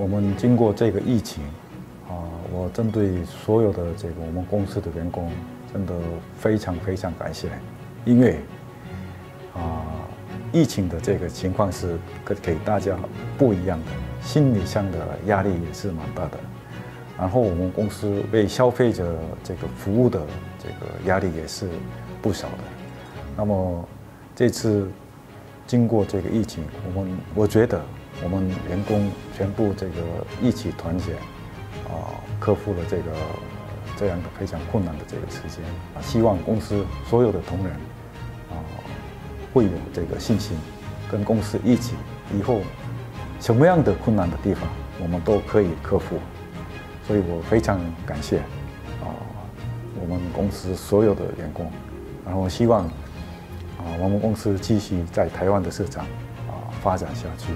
我们经过这个疫情，啊，我针对所有的这个我们公司的员工，真的非常非常感谢，因为啊，疫情的这个情况是给给大家不一样的，心理上的压力也是蛮大的，然后我们公司为消费者这个服务的这个压力也是不少的，那么这次经过这个疫情，我们我觉得。我们员工全部这个一起团结，啊，克服了这个这样的非常困难的这个时间啊，希望公司所有的同仁啊会有这个信心，跟公司一起，以后什么样的困难的地方我们都可以克服，所以我非常感谢啊我们公司所有的员工，然后希望啊我们公司继续在台湾的市场啊发展下去。